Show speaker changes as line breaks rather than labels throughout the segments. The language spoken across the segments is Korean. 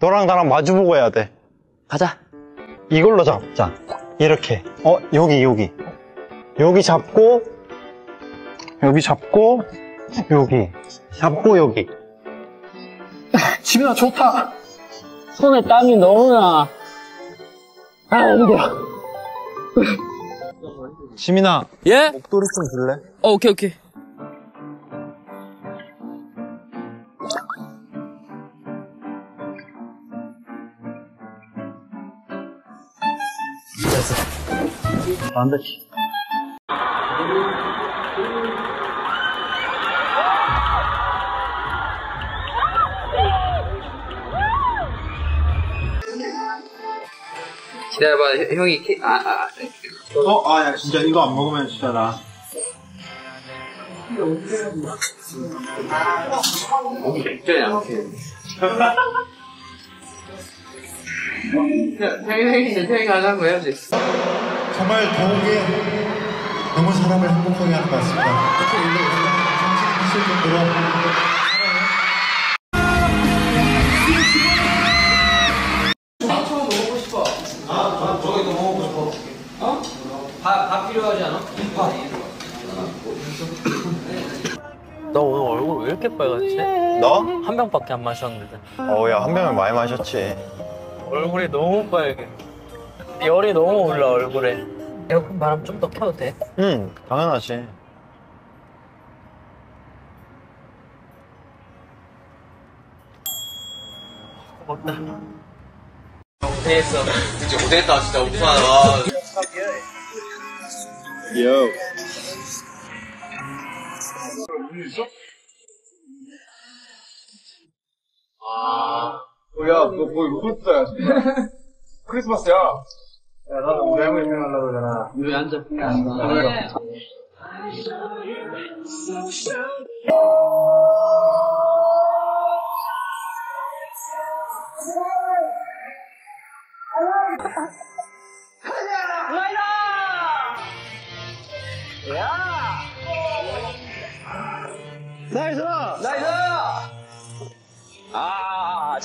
너랑 나랑 마주보고 해야 돼.
가자.
이걸로 잡자. 이렇게. 어, 여기, 여기. 여기 잡고, 여기 잡고, 여기. 잡고, 여기. 지민아, 좋다.
손에 땀이 너무 나. 아, 힘들어.
지민아,
예?
목도리 좀 줄래?
어, 오케이, 오케이.
안 돼.
기다려봐, 형이, 케... 아, 아, 아.
어, 아, 야, 진짜 이거 안 먹으면 진짜 나.
진짜 양해. 해야지.
정말 더욱에 너무 사람을 행복하게 하는 것 같습니다. 이렇게 정신이 미칠 정도로
밥 필요하지 않아? 너 오늘 얼굴 왜 이렇게 빨갛지?
너?
한 병밖에 안 마셨는데.
어우야, 한 병을 많이 마셨지.
얼굴이 너무 빨개. 열이 너무 올라, 얼굴에. 에어컨 바람 좀 더 켜도 돼?
응, 당연하지.
됐어.
진짜 못했다 진짜 우산아
요.
야, 너 거의 로봇이야, 진짜. 크리스마스야. 야, 나도 우리 할머니 생각하려고 그러잖아.
우리 앉아. 나이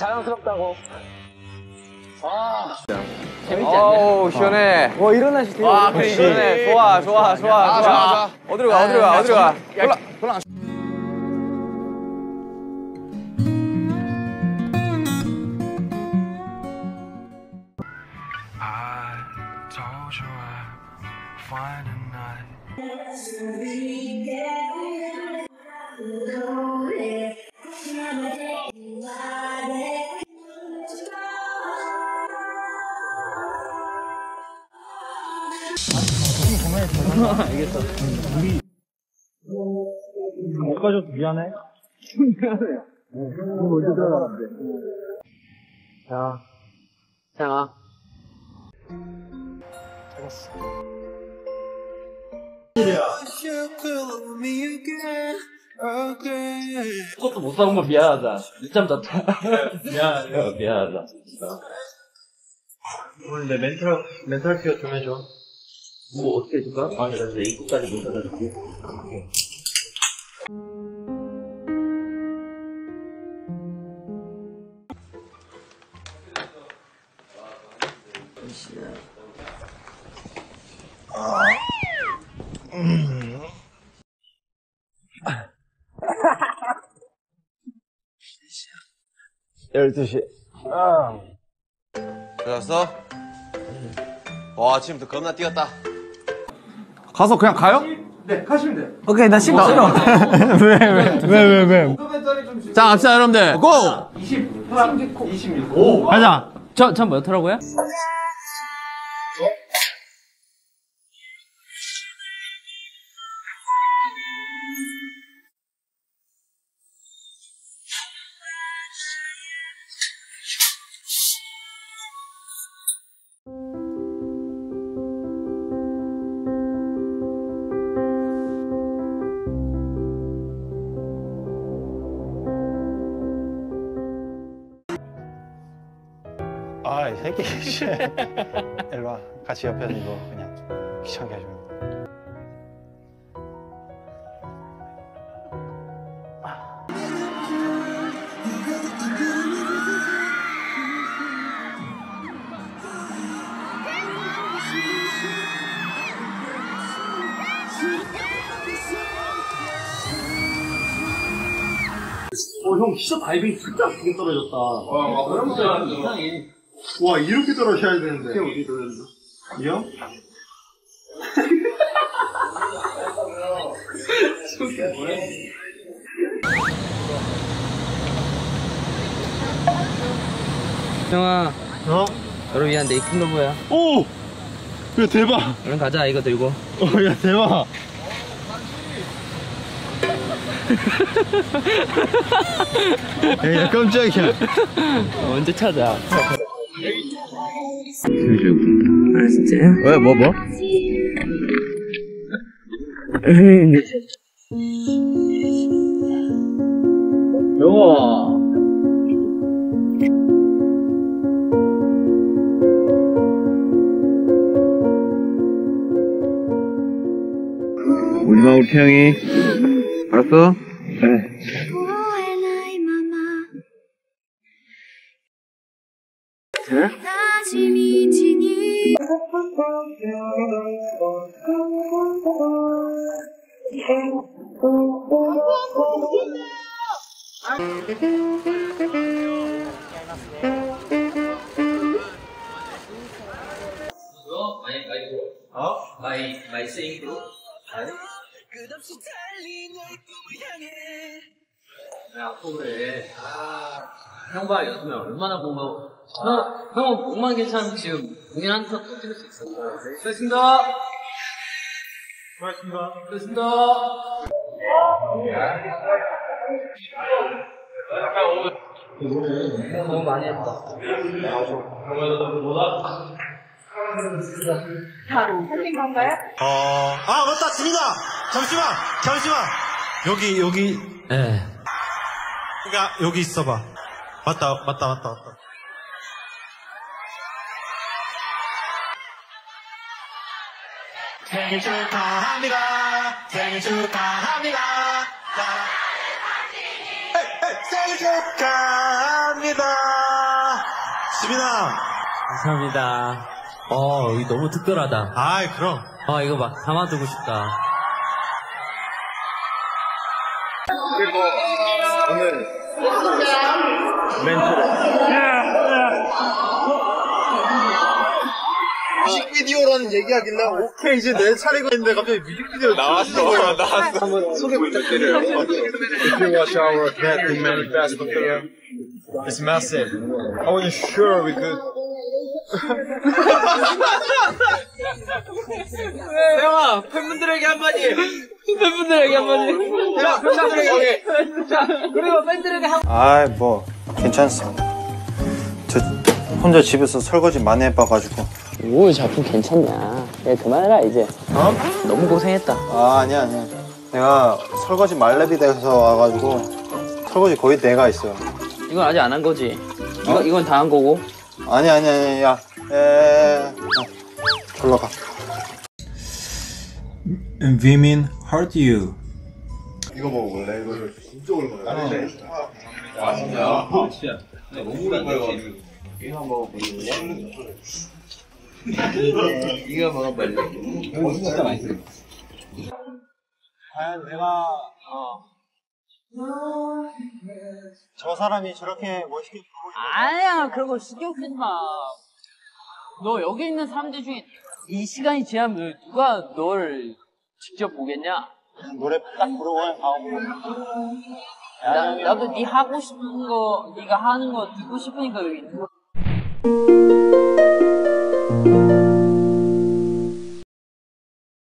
자랑스럽다고. 아, 재밌지 않냐?
어우 시원해.
뭐 일어나시 되게
와 그래 시원해 좋아 좋아 좋아 좋아 어디로 가 어디로 가 어디로 가? 골라 골라
못 가져도 미안해.
장아. 그것도 못 사온 거 미안하다. 늦잠 잤다. 미안하다. 미안하다.
오늘 내 멘탈, 멘탈 케어 좀 해줘.
뭐 어떻게 해줄까? 아니, 나 입구까지 못 닫아줄게.
열두 시
들었어? 와 아침부터 겁나 뛰었다
가서 그냥 가요?
오케이, 나 씻고 싫어.
왜, 왜, 왜?
자 갑시다 여러분들 고!
가자.
저, 전 뭐였더라고요?
이 새끼 씨. 일로 와 같이 옆에서 이거 그냥 귀찮게 해주는 거 어,
형 진짜 다이빙 진짜 크게 떨어졌다. 아, 그런 거 이상해. 와, 이렇게 떨어져야 되는데. 어디 떨어졌나? 이 형?
형아,
어?
너를 위한 네이클로버야.
오! 야, 대박!
얼른 가자, 이거 들고.
어, 야, 대박! 야, 야, 깜짝이야.
언제 찾아? 아, 진짜요? 왜, 뭐, 뭐? 영아.
오지마 우리 태영이 알았어?
다
이거 마이 마이 그래. 아, 형 봐, 요즘에 얼마나 고마워. 형, 형은 목만 괜찮으면 지금 공연 한턱또 찍을 수 있어. 수고했습니다. 수고했습니다. 수고했습니다. 너무 많이 했다.
어, 아, 맞다, 지민아! 잠시만! 잠시만! 여기, 여기,
예.
야, 여기 있어봐. 맞다, 맞다, 맞다, 맞다. 생일 축하합니다. 생일 축하합니다. 자. 에이, 에이, 생일 축하합니다. 지민아.
감사합니다. 어, 여기 너무 특별하다.
아이, 그럼.
아, 이거 막 담아두고 싶다.
뮤직비디오라는 얘기하길래 오케이 이제 내 차례가 있는데 갑자기 뮤직비디오 나왔어 나왔어 한번 소개 부탁드려요
If you watch our Cat Manifesto film, it's massive. I wasn't sure we could.
형아, 팬분들에게 한마디! 팬분들에게 한마디! 자, 팬분들에게! 자, 그리고 팬들에게 한
아이 뭐 괜찮습니다. 저 혼자 집에서 설거지 많이 해봐가지고.
오, 작품 괜찮냐. 야, 그만해라, 이제. 어? 너무 고생했다.
아 아니야 아니야. 내가 설거지 말레비 돼서 와가지고 설거지 거의 내가 있어요.
이건 아직 안 한 거지. 이거, 이건 다 한 거고.
아니 아니 아니 야. 에. 어, 불러 가.
Women hurt you?
이거 먹어볼래? 이거 진짜 오랜만에.
이거 먹어볼래?
과연 내가 저 사람이 저렇게 멋있게
아니야, 그런 거 신경 쓰지 마. 너 여기 있는 사람들 중에 이 시간이 지나면 누가 널 직접 보겠냐?
노래 딱 부르고 가고
나, 나도 네 하고 싶은 거, 네가 하는 거 듣고 싶으니까 여기 있는 거.